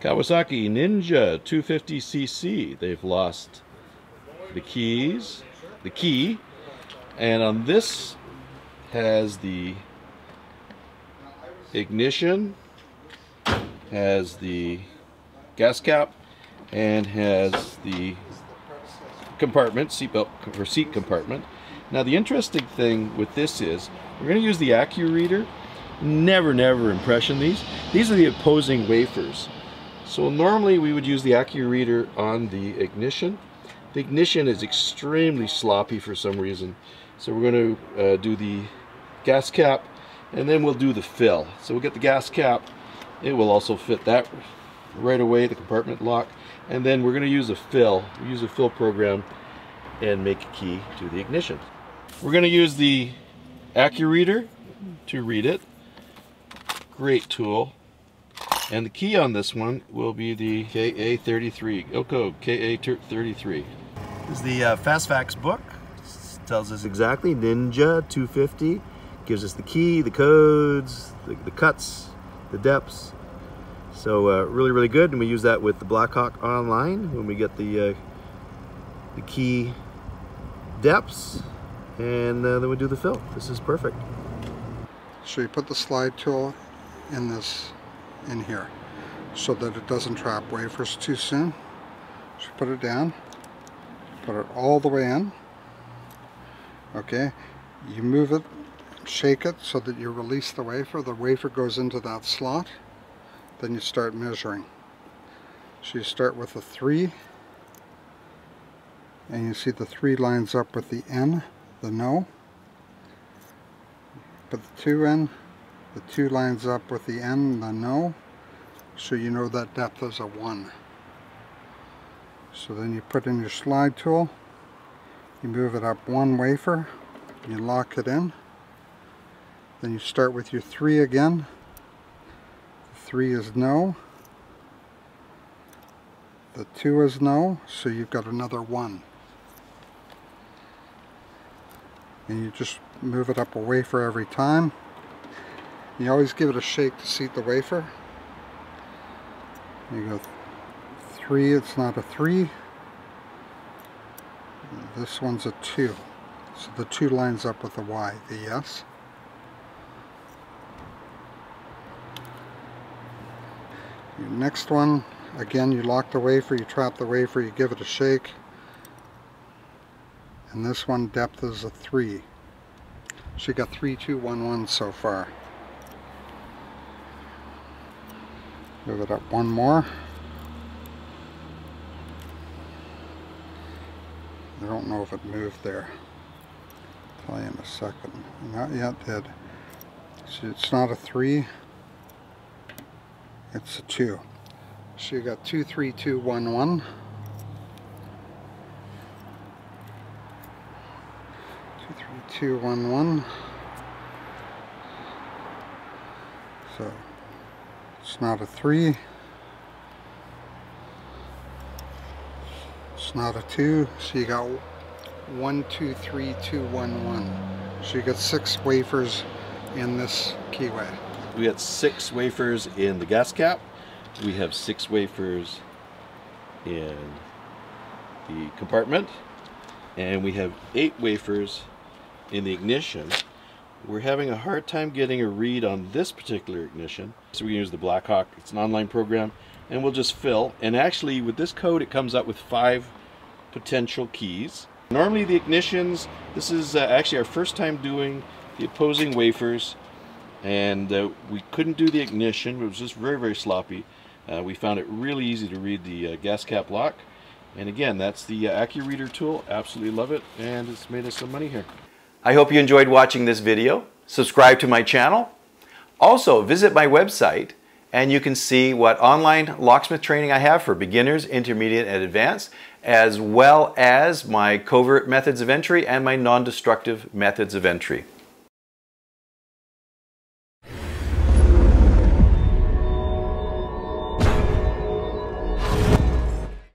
Kawasaki Ninja 250cc. They've lost the keys, the key, and on this has the ignition, has the gas cap, and has the compartment, seatbelt or seat compartment. Now the interesting thing with this is we're going to use the AccuReader. Never, never impression these. These are the opposing wafers. So normally we would use the AccuReader on the ignition. The ignition is extremely sloppy for some reason. So we're going to uh, do the gas cap and then we'll do the fill. So we'll get the gas cap. It will also fit that right away, the compartment lock. And then we're going to use a fill. We use a fill program and make a key to the ignition. We're going to use the AccuReader to read it. Great tool. And the key on this one will be the KA33, Ilco KA33. This is the uh, FastFacts book. This tells us exactly Ninja 250. Gives us the key, the codes, the, the cuts, the depths. So uh, really, really good. And we use that with the Blackhawk Online when we get the, uh, the key depths and uh, then we do the fill. This is perfect. So you put the slide tool in this, in here, so that it doesn't trap wafers too soon. So put it down, put it all the way in. Okay, you move it, shake it so that you release the wafer. The wafer goes into that slot. Then you start measuring. So you start with a 3 and you see the 3 lines up with the N the no. Put the 2 in, the 2 lines up with the N, the no, so you know that depth is a 1. So then you put in your slide tool, you move it up one wafer, you lock it in, then you start with your 3 again, the 3 is no, the 2 is no, so you've got another 1. and you just move it up a wafer every time. You always give it a shake to seat the wafer. You go three, it's not a three. This one's a two. So the two lines up with the Y, the yes. Your next one, again you lock the wafer, you trap the wafer, you give it a shake and this one depth is a 3 she got 3211 so far move it up one more. I don't know if it moved there. I'll tell you in a second. Not yet did so it's not a 3 it's a 2 so you got 23211 211 so it's not a 3 it's not a 2 so you got 1 2 3 2 1 1 so you got six wafers in this keyway. We got six wafers in the gas cap. We have six wafers in the compartment. And we have eight wafers in the ignition, we're having a hard time getting a read on this particular ignition. So we can use the Blackhawk, it's an online program, and we'll just fill. And actually with this code it comes up with five potential keys. Normally the ignitions, this is uh, actually our first time doing the opposing wafers and uh, we couldn't do the ignition, it was just very very sloppy. Uh, we found it really easy to read the uh, gas cap lock and again that's the uh, AccuReader tool, absolutely love it and it's made us some money here. I hope you enjoyed watching this video. Subscribe to my channel. Also, visit my website and you can see what online locksmith training I have for beginners, intermediate, and advanced, as well as my covert methods of entry and my non-destructive methods of entry.